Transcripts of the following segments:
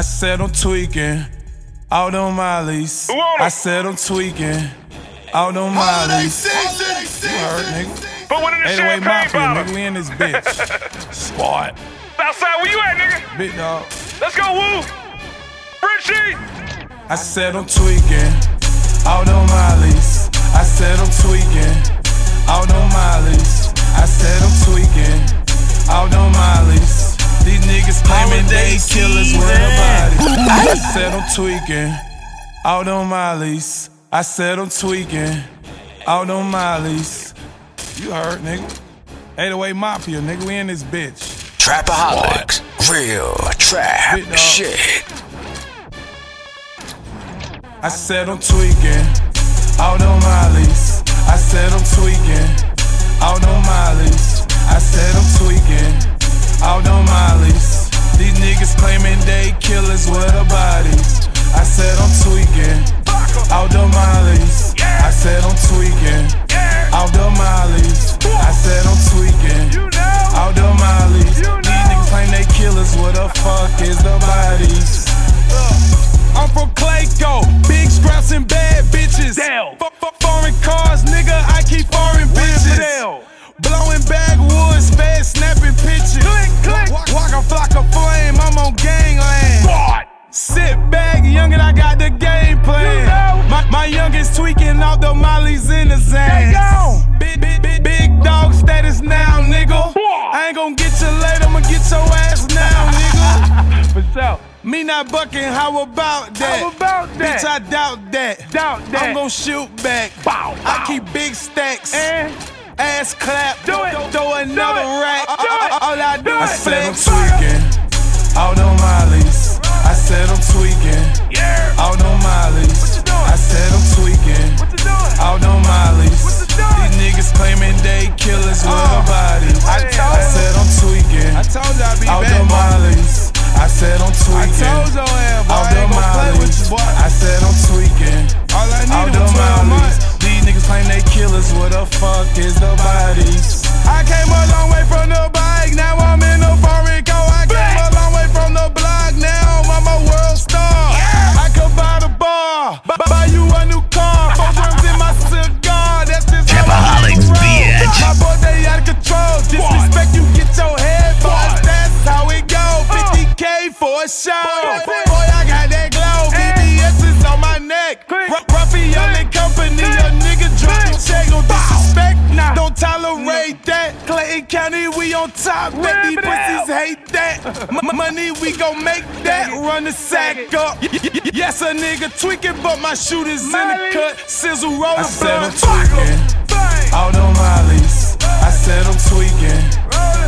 I said I'm tweaking. Out on Molly's. I said I'm tweaking. Out on Molly's. Heard, nigga. Put one in the 808 champagne Mafia, bottle. nigga. We in this bitch. Squad. Outside, where you at, nigga? Big dog. Let's go, Woo. Frenchie. I said I'm tweaking. Out on Molly's. I said I'm tweaking. Out on Molly's. I said I'm tweaking. Out on Molly's. These niggas claiming they killers with a body. I said I'm tweaking. Out on Molly's. I said I'm tweaking. Out on Molly's. You heard, nigga. 808 Mafia, nigga. We in this bitch. Trapaholics. Real trap shit. I said I'm tweaking. Out on Molly's. I said I'm tweaking. With a bodies. I said I'm tweaking. Out on Molly's. I said I'm tweaking. Out on Molly's. I said I'm tweaking. Out on Molly's. These niggas claim they killers. What the fuck is the bodies? I'm from Clayco, big straps and bad bitches. Dale. F- f- foreign cars, nigga, I keep foreign bitches. Blowing backwoods, fast snapping pictures. Click, click. Waka Flocka Flame, I'm on gangland. Youngest tweaking out the mollies in the zans. Big, big, big, big dog status now, nigga. I ain't gon' get you late, I'ma get your ass now, nigga. For sure. Me not bucking, how about that? How about that? Bitch, I doubt that. Doubt that. I'm gon' shoot back. Bow, I keep big stacks. And Ass clap. Do it. Throw another Do it. rack. Do it. All I do Do is it. said I'm tweaking. Out on Molly's. I said I'm tweaking. yeah. Molly's. you doing? I said I'm tweaking. I'm top. Bet these Rip it out. pussies hate that. M- money, we gon' make that. Run the sack up. Y- y- Yes, a nigga tweaking, but my shooters in the cut. Sizzle roll I the said I'm tweaking. Bang. Out on Molly's. I said I'm tweaking.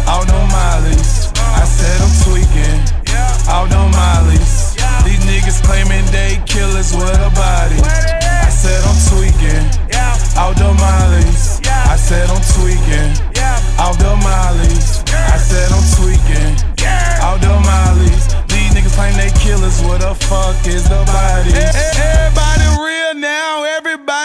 Out on Molly's. I said I'm tweaking. Out on Molly's. These niggas claiming they killers with a body.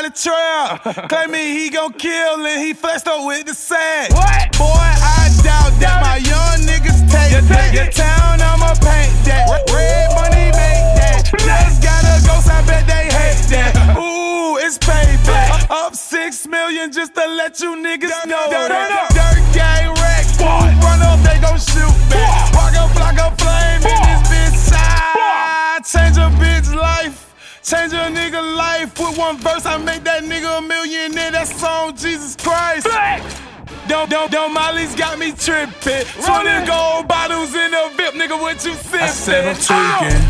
Everybody trap. Claiming he gon' kill and he flexed up with the sack. What? Boy, I doubt that my young niggas take You that. Your town, I'ma paint that. Red money make that. Just gotta go, I bet they hate that. Ooh, it's payback. Up six million just to let you niggas know turn that. up. Dirt gang wreck. Run up, they gon' shoot back. Waka Flocka Flame in this bitch side. Change a bitch. Change a nigga life with one verse. I make that nigga a millionaire. That song, Jesus Christ. Flex. Don't, don't, don't, Molly's got me tripping. Rolling. 20 gold bottles in a VIP, nigga, what you sipping? I said I'm oh. tweaking.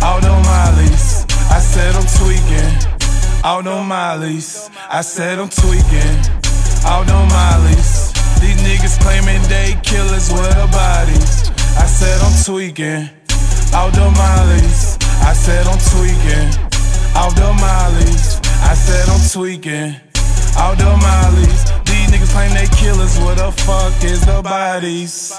Out on Molly's. I said I'm tweaking. Out on Molly's. I said I'm tweaking. Out on Molly's. These niggas claiming they killers with a bodies. I said I'm tweaking. Out on Molly's. I said I'm tweaking. Out the Molly's. I said I'm tweaking. Out the Molly's. These niggas claim they killers. What the fuck is the bodies?